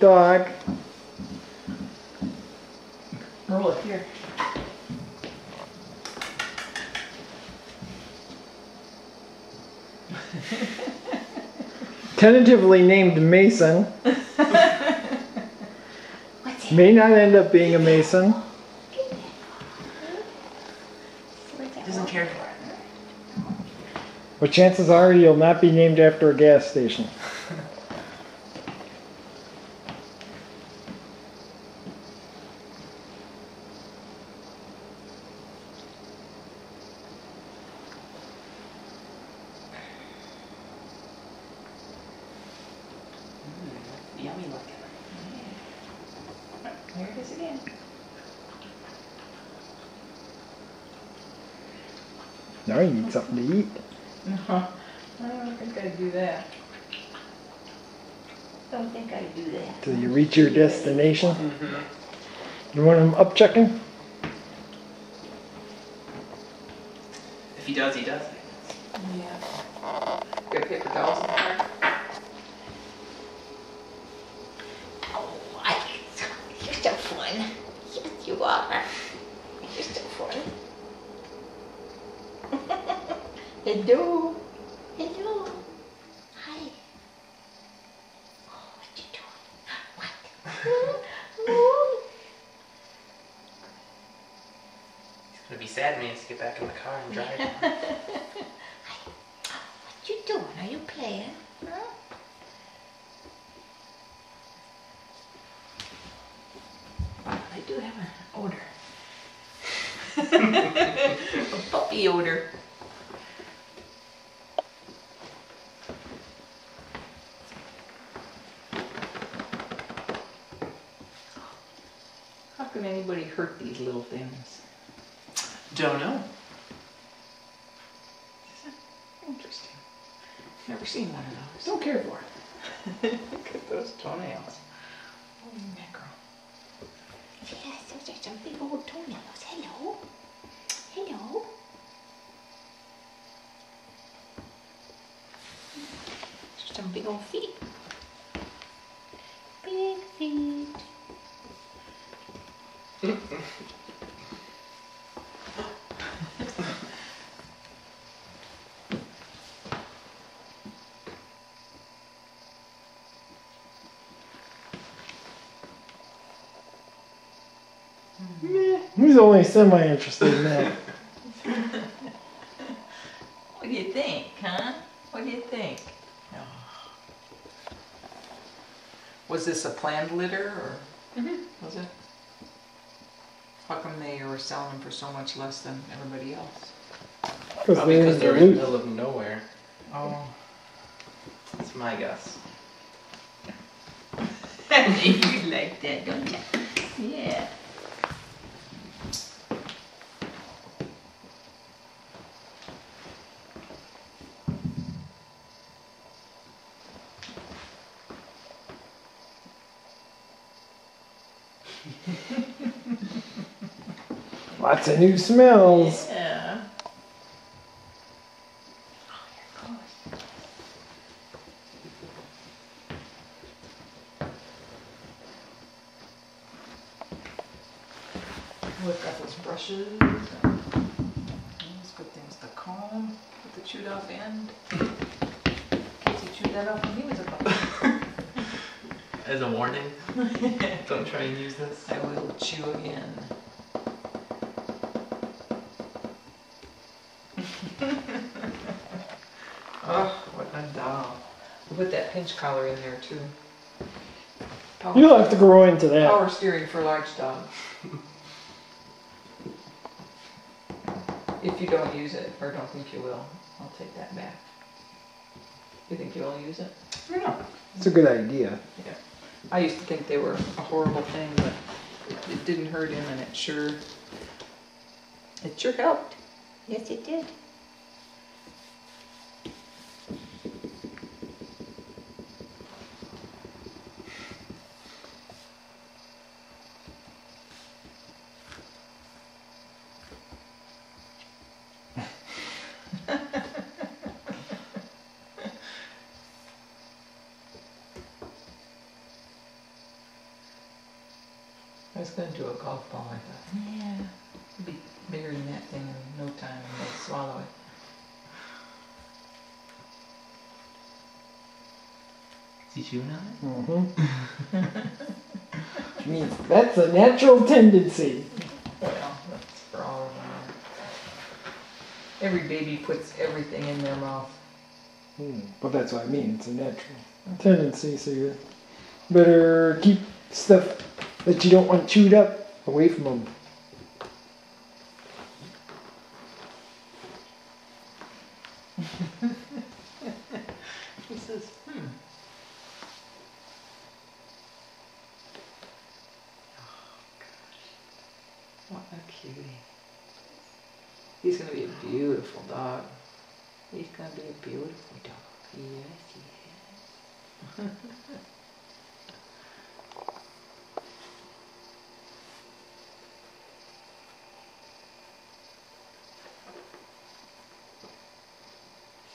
Dog. Roll it here. Tentatively named Mason. What's? May not end up being a Mason. Doesn't care for it. But chances are you'll not be named after a gas station. Now you need something to eat. No, I don't think I'd do that. Don't think I'd do that. Till you reach your destination. Mm-hmm. You want him up checking? If he does, he does. Yeah. Got paper towels in the car? Oh, I, you're so fun. Yes, you are. You're so fun. Hello. Hello. Hi. Oh, what you doing? What? Ooh. He's gonna be sad when he has to get back in the car and drive. Hi. What you doing? Are you playing? Huh? I do have an odor. a puppy odor. How can anybody hurt these little things? Don't know. Interesting. Never seen one of those. Don't care for it. Look at those toenails. Oh, mackerel. Yes, those are some big old toenails. Hello. Hello. Those are some big old feet. Big feet. Hmm. He's only semi interested in that. What do you think, huh? What do you think? Was this a planned litter or mm-hmm. was it? How come they were selling them for so much less than everybody else? Because Probably they're because in they're in the middle of nowhere. Oh. That's my guess. you like that, don't you? Yeah. Lots of new smells. Yeah. We've got those brushes. and Those good things to comb with the chewed off end. Casey chewed that off when he was a puppy. As a warning, don't try and use this. I will chew again. Pinch collar in there too. Power, You'll have to grow into that. power steering for large dogs. if you don't use it, or don't think you will, I'll take that back. You think you'll use it? I don't know. It's a good idea. Yeah. I used to think they were a horrible thing, but it, it didn't hurt him, and it sure, it sure helped. Yes, it did. I was gonna do a golf ball, I thought, yeah, it'd be bigger than that thing in no time, and they'd swallow it. Is he chewing on it? Mm-hmm. means that's a natural tendency. Well, that's for all of them. Every baby puts everything in their mouth. Hmm. But that's what I mean. It's a natural tendency. So you better keep stuff that you don't want chewed up away from them. He says, hmm. Oh, What a cutie. He's gonna be a beautiful dog. He's gonna be a beautiful dog. Yes, he is. This is, uh,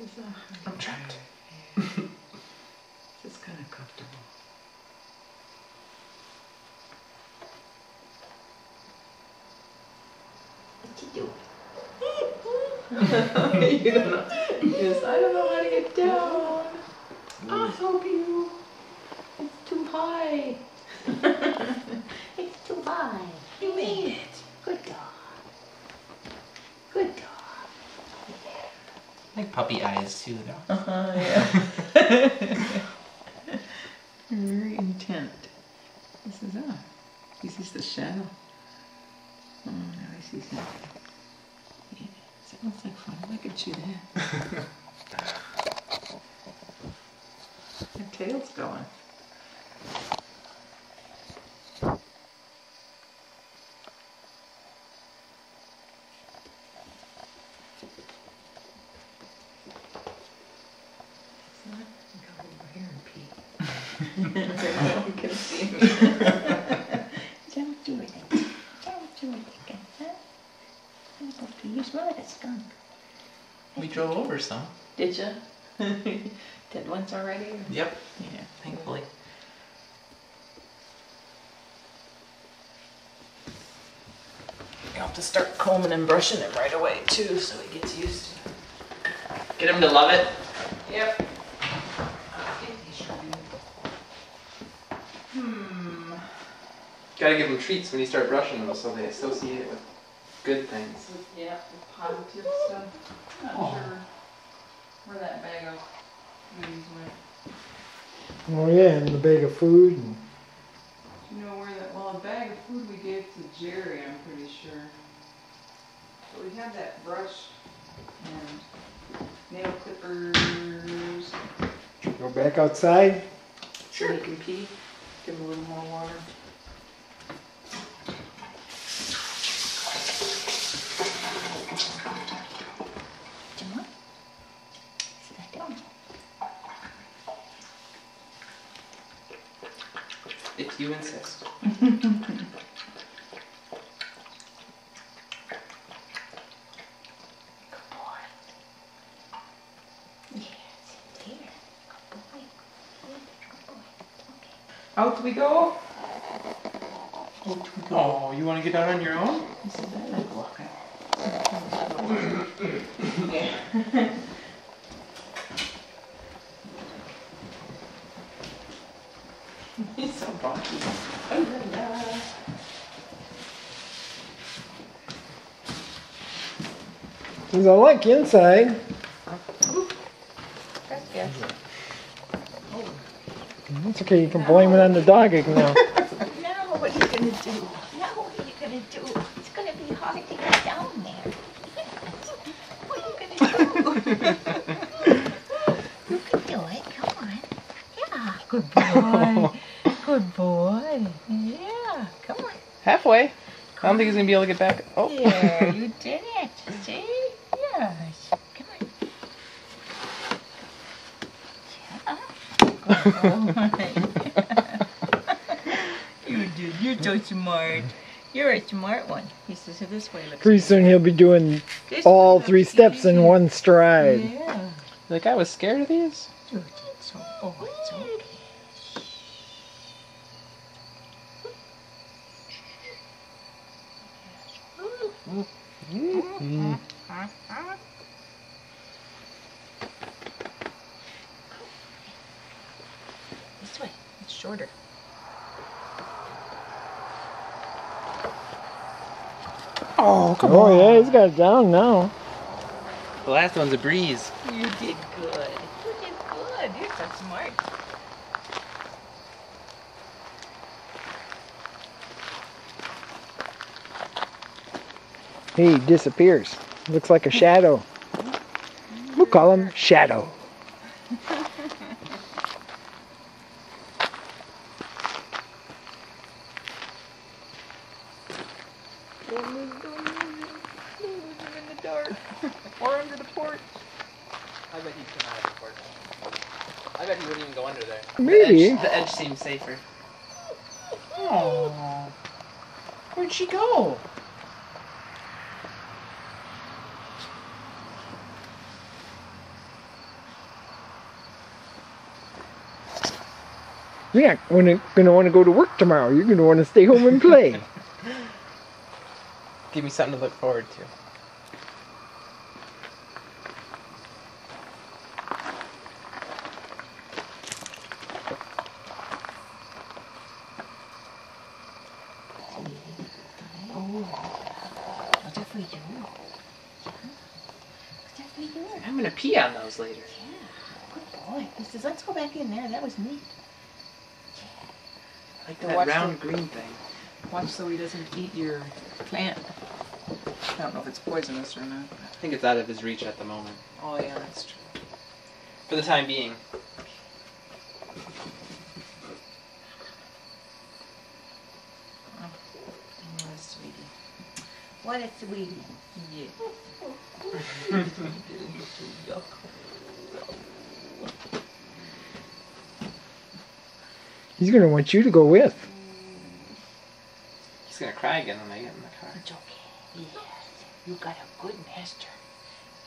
I'm trapped. This is kind of comfortable. What you do? you don't know. Yes, I don't know how to get down. I'll help you. It's too high. it's too high. You made it. Good dog. Good dog. Like puppy eyes too, though. Uh-huh, yeah. Very intent. This is uh he sees the shadow. Oh, now he sees him. Yeah, looks like fun. I could chew that. Their tail's going. It's not- Go over here and pee. No one can see me. Don't do it again. Don't do it again, huh? I'm supposed to use one of the skunk. We drove over some. Did you? Dead ones already? or- Yep, Yeah. thankfully. You'll have to start combing and brushing it right away too, so he gets used to it. Get him to love it. Yep. Hmm. Gotta give them treats when you start brushing them so they associate it with good things. Yeah, the positive stuff. Not Oh. sure where that bag of goodies went. Oh yeah, and the bag of food. And, Do you know where that, well, a bag of food we gave to Jerry, I'm pretty sure. But we had that brush and nail clippers. go back outside. So he can pee. Give him a little more water. You insist. Good boy. Yes, there. Good boy. Good boy. Okay. Out we go. Oh, you want to get out on your own? Isn't that like walking? He's Cause I like inside. That's good. It's okay. You can blame it on the dog now. Now what are you gonna do? Now what are you gonna do? It's gonna be hard to get down there. What are you gonna do? you can do it. Come on. Yeah. Good boy. Good boy. Yeah. Come on. Halfway. I don't think he's gonna be able to get back. Oh. There, you did it. Oh you do. You're so smart. You're a smart one. He says, this way looks Pretty good. soon he'll be doing this all three steps easy. in one stride. Yeah. Like, I was scared of these? Oh, it's oh, okay. Mm -hmm. Mm -hmm. Shorter. Oh, come oh, on. Oh, yeah, he's got it down now. The last one's a breeze. You did good. You did good. You're so smart. He disappears. Looks like a shadow. We'll call him Shadow. Don't move, don't move. Don't move him in the dark. or under the porch. I bet he'd come out of the porch. I bet he wouldn't even go under there. Maybe. The edge, the edge seems safer. Oh. Where'd she go? You're not wanna, gonna want to go to work tomorrow. You're gonna want to stay home and play. Give me something to look forward to. What if we do? Yeah. What if do? I'm gonna pee on those later. Yeah. Good boy. He says, let's go back in there. That was neat. I like To that watch round the- green thing. Watch so he doesn't eat your plant. I don't know if it's poisonous or not. I think it's out of his reach at the moment. Oh yeah, that's true. For the time being. Oh, sweetie. What a sweetie. Yeah. He's gonna want you to go with. He's gonna cry again when I get in the car. It's okay. Yes. You got a good master.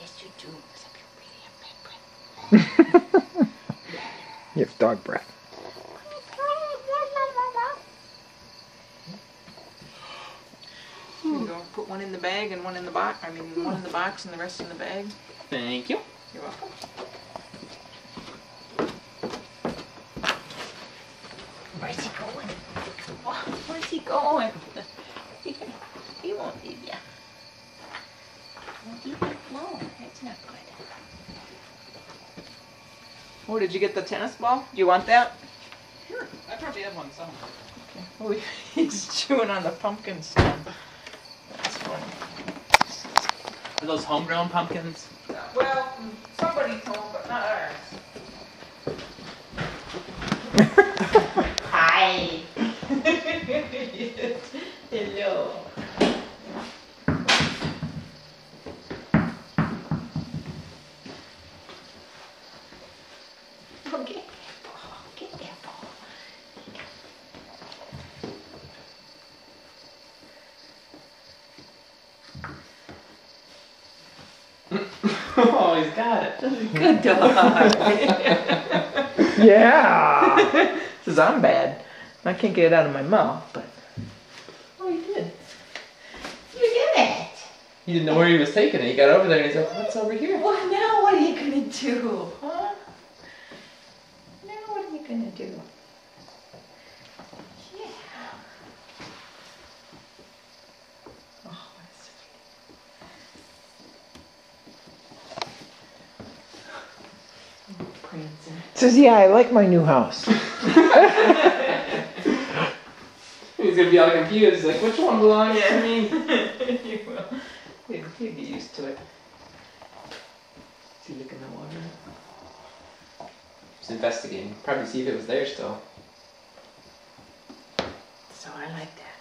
Yes, you do. Except you really have bad breath. You have dog breath. Here you go. Put one in the bag and one in the box. I mean, one in the box and the rest in the bag. Thank you. You're welcome. Where's he going? Where's he going? he won't leave ya. Won't leave you alone. That's not good. Oh, did you get the tennis ball? Do you want that? Sure. I probably have one somewhere. Okay. Oh, he's chewing on the pumpkin stem. That's funny. Are those homegrown pumpkins? Well, mm, somebody's home, but not ours. Hi. Hello. Oh, get that ball. Get that ball. oh, he's got it. Good dog. Yeah. Says I'm bad. I can't get it out of my mouth, but. Oh, he did. You did it. He didn't know where he was taking it. He got over there and he's like, what's over here? Well, now what are you gonna do, huh? Now what are you gonna do? Yeah. Oh, what a sweetie. Oh, prancing. Says, yeah, I like my new house. He's gonna be all confused. He's like, which one belongs to me? you will. He'll, he'll get used to it. Is he looking the water? Just investigating. Probably see if it was there still. So I like that.